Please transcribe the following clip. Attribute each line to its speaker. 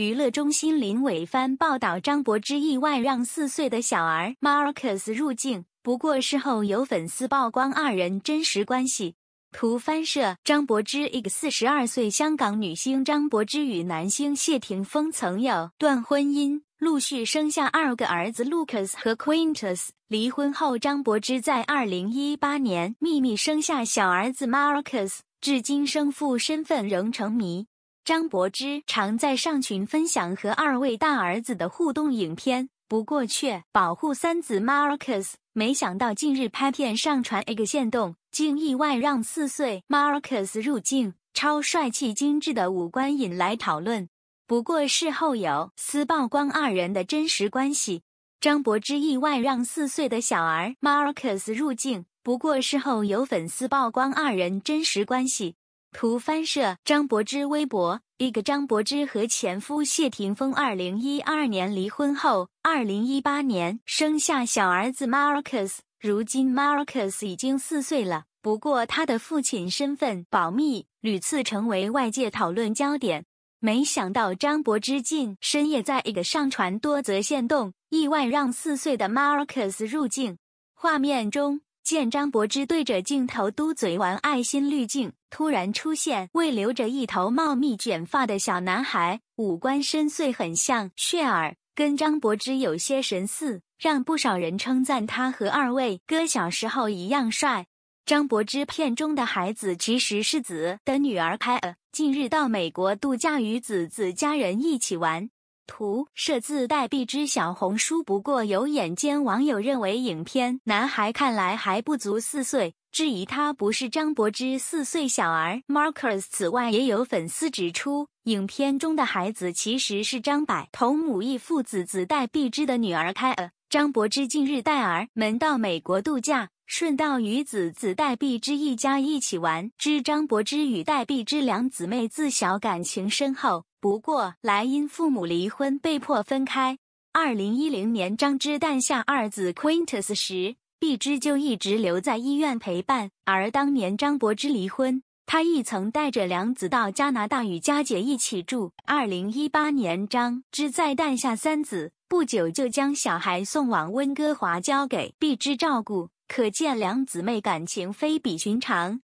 Speaker 1: 娱乐中心林伟帆报道，张柏芝意外让四岁的小儿 Marcus 入境，不过事后有粉丝曝光二人真实关系。图翻摄，张柏芝一个四十二岁香港女星张柏芝与男星谢霆锋曾有段婚姻，陆续生下二个儿子 Lucas 和 Quintus。离婚后，张柏芝在二零一八年秘密生下小儿子 Marcus，至今生父身份仍成谜。张柏芝常在上群分享和二位大儿子的互动影片，不过却保护三子 Marcus。没想到近日拍片上传一个线动，竟意外让四岁 Marcus 入镜，超帅气精致的五官引来讨论。不过事后有私曝光二人的真实关系，张柏芝意外让四岁的小儿 Marcus 入镜。不过事后有粉丝曝光二人真实关系。图翻摄张柏芝微博，一个张柏芝和前夫谢霆锋二零一二年离婚后，二零一八年生下小儿子 Marcus，如今 Marcus 已经四岁了，不过他的父亲身份保密，屡次成为外界讨论焦点。没想到张柏芝近深夜在一个上传多则线动，意外让四岁的 Marcus 入镜，画面中。见张柏芝对着镜头嘟嘴玩爱心滤镜，突然出现位留着一头茂密卷发的小男孩，五官深邃，很像血儿，跟张柏芝有些神似，让不少人称赞他和二位哥小时候一样帅。张柏芝片中的孩子其实是子的女儿凯尔，近日到美国度假，与子子家人一起玩。图摄自带壁之小红书，不过有眼尖网友认为影片男孩看来还不足四岁，质疑他不是张柏芝四岁小儿 Marcus。此外，也有粉丝指出，影片中的孩子其实是张柏同母异父子子带壁之的女儿开尔。张柏芝近日带儿们到美国度假，顺道与子子代碧之一家一起玩。知张柏芝与代碧之两姊妹自小感情深厚。不过，来因父母离婚被迫分开。二零一零年，张芝诞下二子 Quintus 时，碧芝就一直留在医院陪伴。而当年张柏芝离婚，他亦曾带着两子到加拿大与佳姐一起住。二零一八年，张芝再诞下三子，不久就将小孩送往温哥华，交给碧芝照顾。可见两姊妹感情非比寻常。